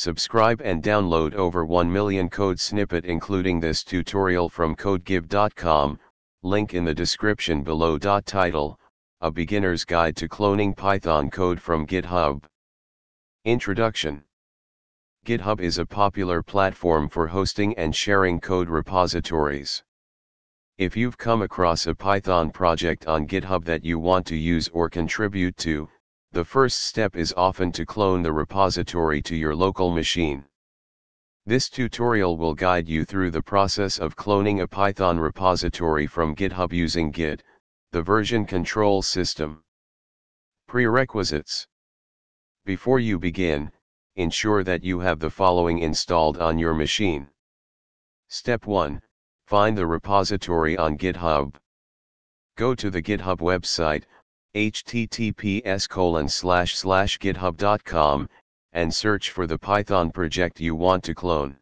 Subscribe and download over 1 million code snippet including this tutorial from codegive.com, link in the description below. Title, A Beginner's Guide to Cloning Python Code from GitHub. Introduction GitHub is a popular platform for hosting and sharing code repositories. If you've come across a Python project on GitHub that you want to use or contribute to, the first step is often to clone the repository to your local machine. This tutorial will guide you through the process of cloning a Python repository from GitHub using Git, the version control system. Prerequisites Before you begin, ensure that you have the following installed on your machine. Step 1 Find the repository on GitHub. Go to the GitHub website, https colon slash slash github.com, and search for the Python project you want to clone.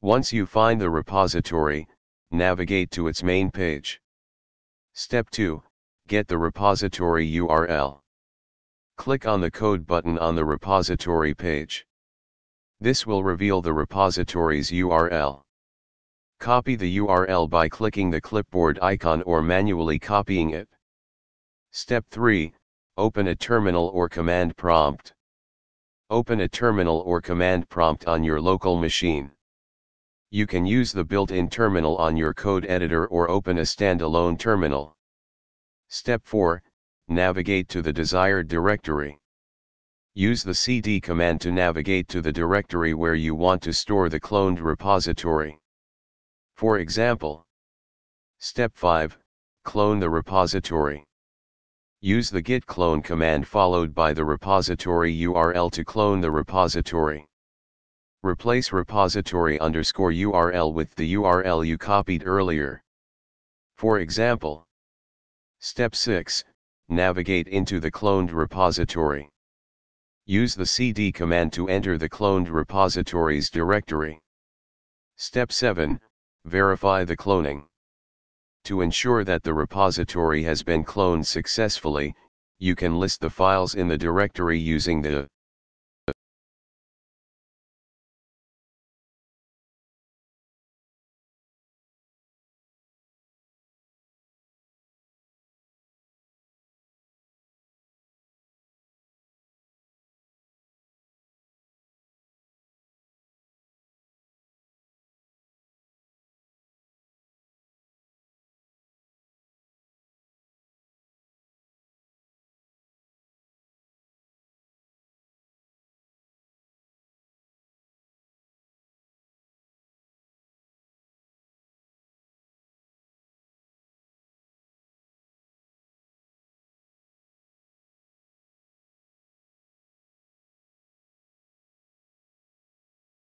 Once you find the repository, navigate to its main page. Step 2, get the repository URL. Click on the code button on the repository page. This will reveal the repository's URL. Copy the URL by clicking the clipboard icon or manually copying it. Step 3 Open a terminal or command prompt. Open a terminal or command prompt on your local machine. You can use the built in terminal on your code editor or open a standalone terminal. Step 4 Navigate to the desired directory. Use the cd command to navigate to the directory where you want to store the cloned repository. For example, Step 5 Clone the repository. Use the git clone command followed by the repository URL to clone the repository. Replace repository underscore URL with the URL you copied earlier. For example, Step 6, navigate into the cloned repository. Use the cd command to enter the cloned repository's directory. Step 7, verify the cloning. To ensure that the repository has been cloned successfully, you can list the files in the directory using the